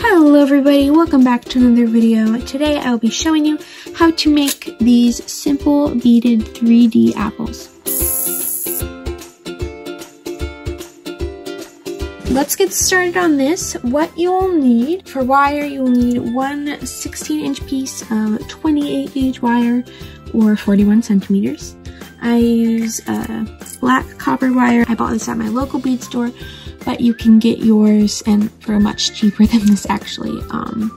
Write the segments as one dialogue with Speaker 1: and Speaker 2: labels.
Speaker 1: Hello everybody, welcome back to another video. Today I'll be showing you how to make these simple beaded 3D apples. Let's get started on this. What you'll need for wire, you'll need one 16 inch piece of 28 gauge wire or 41 centimeters. I use a black copper wire. I bought this at my local bead store but you can get yours and for much cheaper than this actually um,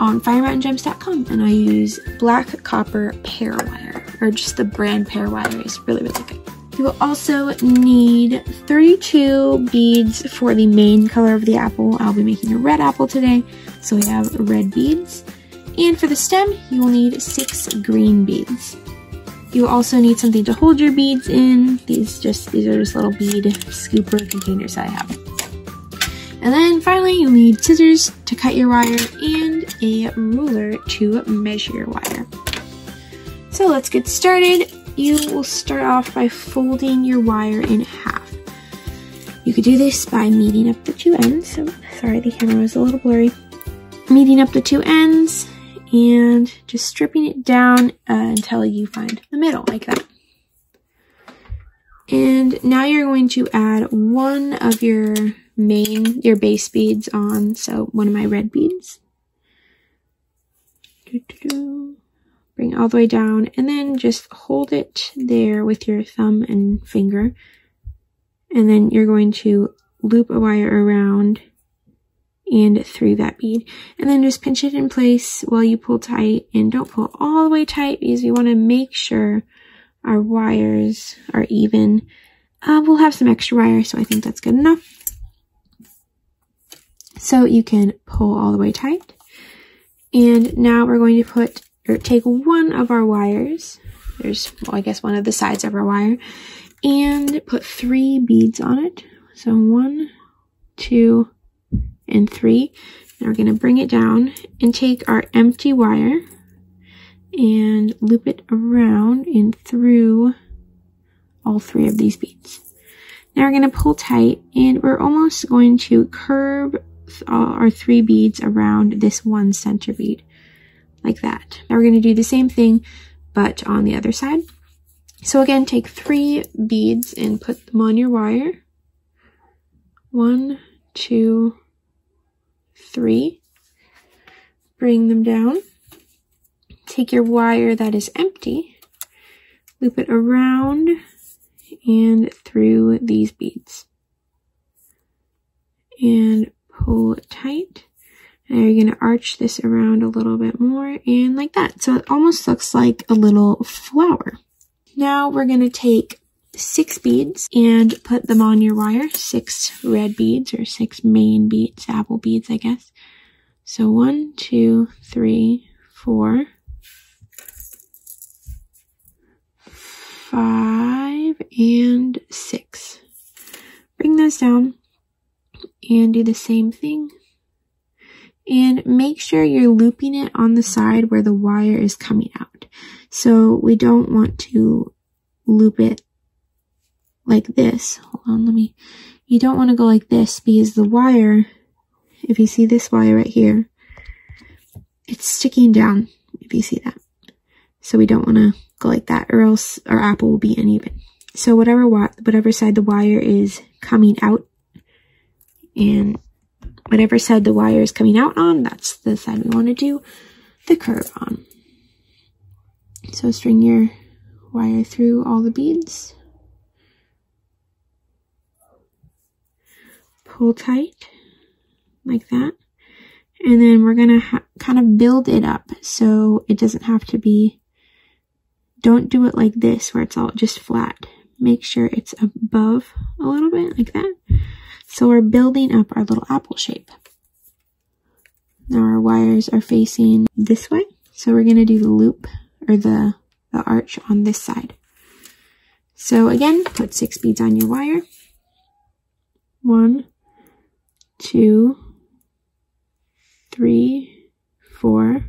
Speaker 1: on firemountaingems.com and I use black copper pear wire or just the brand Parawire is really really good. You will also need 32 beads for the main color of the apple. I'll be making a red apple today, so we have red beads. And for the stem, you will need six green beads. You also need something to hold your beads in. These just these are just little bead scooper containers that I have. And then finally you'll need scissors to cut your wire and a ruler to measure your wire. So let's get started. You will start off by folding your wire in half. You could do this by meeting up the two ends. So, sorry, the camera was a little blurry. Meeting up the two ends and just stripping it down uh, until you find the middle like that. And now you're going to add one of your main, your base beads on, so one of my red beads. Bring it all the way down and then just hold it there with your thumb and finger. And then you're going to loop a wire around and through that bead. And then just pinch it in place while you pull tight and don't pull all the way tight because we want to make sure our wires are even. Uh, we'll have some extra wire, so I think that's good enough. So you can pull all the way tight. And now we're going to put, or take one of our wires, there's, well, I guess one of the sides of our wire, and put three beads on it. So one, two, and three. Now we're going to bring it down and take our empty wire and loop it around and through all three of these beads. Now we're going to pull tight and we're almost going to curve our three beads around this one center bead like that. Now we're going to do the same thing but on the other side. So again, take three beads and put them on your wire. One, two, three. Bring them down. Take your wire that is empty, loop it around and through these beads. And pull tight. And you're going to arch this around a little bit more and like that. So it almost looks like a little flower. Now we're going to take six beads and put them on your wire. Six red beads or six main beads, apple beads, I guess. So one, two, three, four, five, and six. Bring those down and do the same thing. And make sure you're looping it on the side where the wire is coming out. So we don't want to loop it like this. Hold on, let me, you don't want to go like this because the wire, if you see this wire right here, it's sticking down, if you see that. So we don't want to go like that or else our apple will be uneven. So whatever whatever side the wire is coming out and whatever side the wire is coming out on, that's the side we want to do the curve on. So string your wire through all the beads. Pull tight like that. And then we're going to kind of build it up so it doesn't have to be, don't do it like this where it's all just flat. Make sure it's above a little bit like that. So we're building up our little apple shape. Now our wires are facing this way. So we're going to do the loop or the, the arch on this side. So again, put six beads on your wire. One, two, three, four,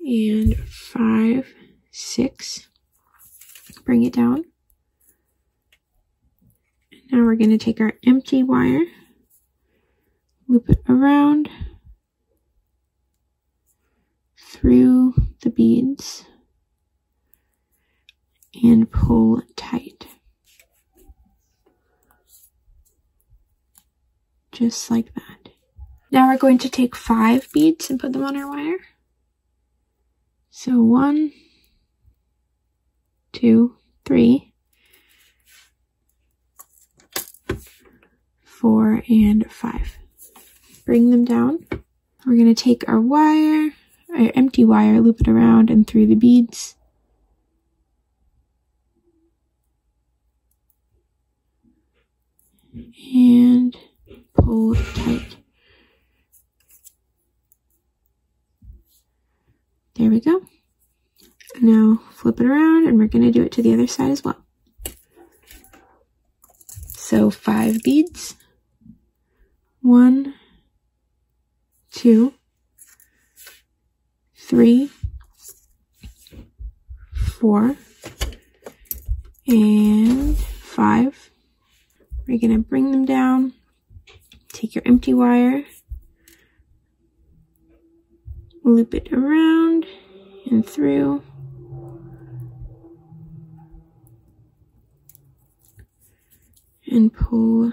Speaker 1: and five, six. Bring it down. Now we're going to take our empty wire, loop it around through the beads and pull tight. Just like that. Now we're going to take five beads and put them on our wire. So one, two, three, four, and five. Bring them down. We're going to take our wire, our empty wire, loop it around and through the beads. And pull tight. There we go. Now flip it around and we're going to do it to the other side as well. So five beads. One, two, three, four, and five. We're going to bring them down. Take your empty wire, loop it around and through. And pull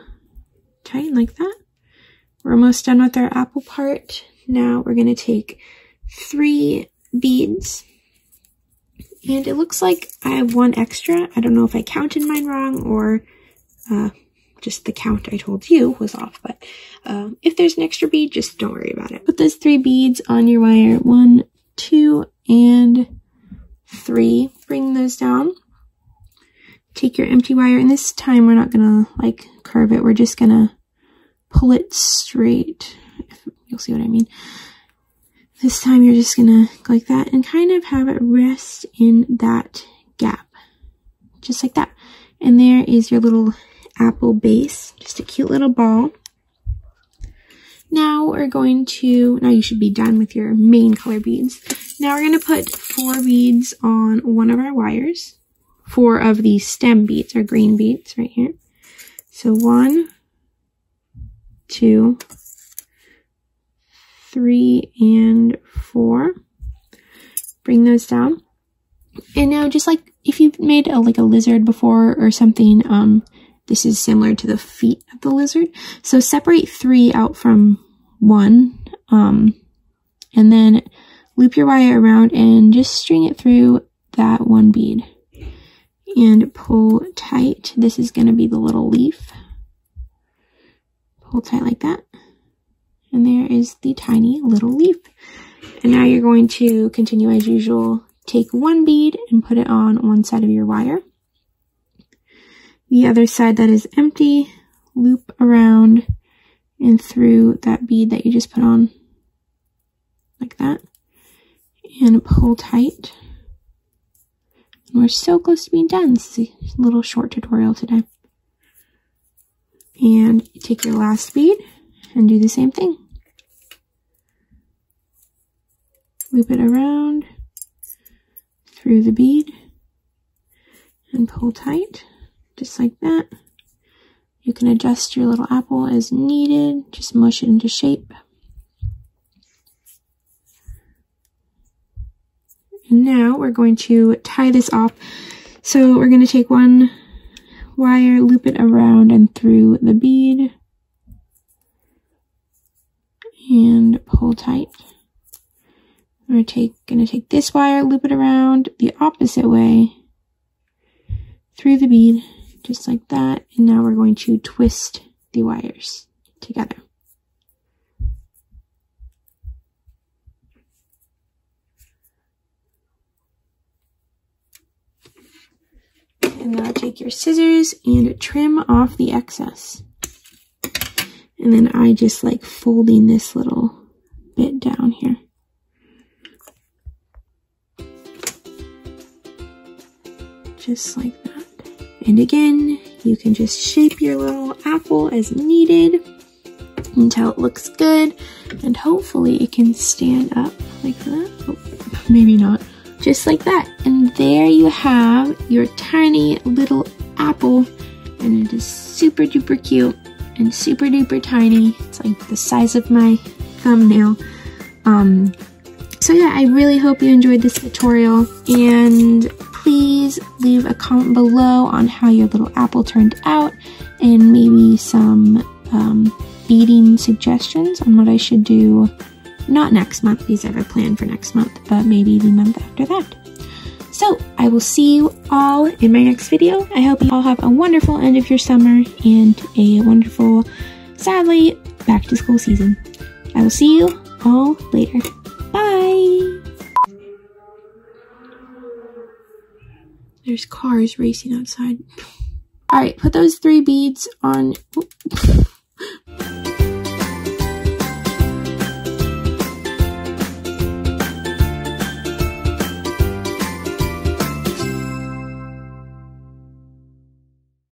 Speaker 1: tight like that. We're almost done with our apple part. Now we're going to take three beads. And it looks like I have one extra. I don't know if I counted mine wrong or uh, just the count I told you was off. But um, if there's an extra bead, just don't worry about it. Put those three beads on your wire. One, two, and three. Bring those down. Take your empty wire. And this time we're not to like curve it. We're just to pull it straight. You'll see what I mean. This time you're just to go like that and kind of have it rest in that gap. Just like that. And there is your little apple base. Just a cute little ball. Now we're going to, now you should be done with your main color beads. Now we're going to put four beads on one of our wires. Four of the stem beads, our green beads right here. So one, two, three, and four. Bring those down. And now just like if you've made a, like a lizard before or something, um, this is similar to the feet of the lizard. So separate three out from one, um, and then loop your wire around and just string it through that one bead. And pull tight. This is going to be the little leaf. Pull tight like that. And there is the tiny little leaf. And now you're going to continue as usual. Take one bead and put it on one side of your wire. The other side that is empty, loop around and through that bead that you just put on. Like that. And pull tight. And we're so close to being done. This is a little short tutorial today. And take your last bead and do the same thing. Loop it around through the bead and pull tight, just like that. You can adjust your little apple as needed, just mush it into shape. And now we're going to tie this off. So we're going to take one wire, loop it around and through the bead, and pull tight. We're take, gonna take this wire, loop it around the opposite way through the bead, just like that. And now we're going to twist the wires together. And now take your scissors and trim off the excess. And then I just like folding this little bit down here. Just like that. And again, you can just shape your little apple as needed until it looks good. And hopefully it can stand up like that. Oh, maybe not just like that. And there you have your tiny little apple and it is super duper cute and super duper tiny. It's like the size of my thumbnail. Um, so yeah, I really hope you enjoyed this tutorial and please leave a comment below on how your little apple turned out and maybe some um, beading suggestions on what I should do not next month because I have a plan for next month, but maybe the month after that. So I will see you all in my next video. I hope you all have a wonderful end of your summer and a wonderful, sadly, back to school season. I will see you all later. Bye! There's cars racing outside. Alright, put those three beads on...